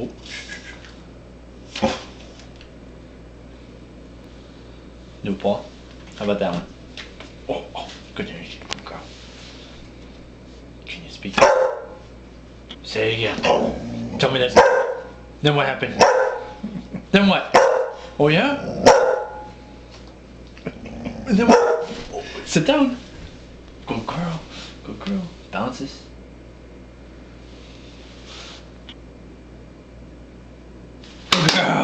Oh. New paw. How about that one? Oh, oh, good energy. Good girl. Can you speak? Say it again. Oh. Tell me this. Then what happened? Then what? Oh yeah? Then what? Sit down. Good girl. Good girl. Bounces. Yeah.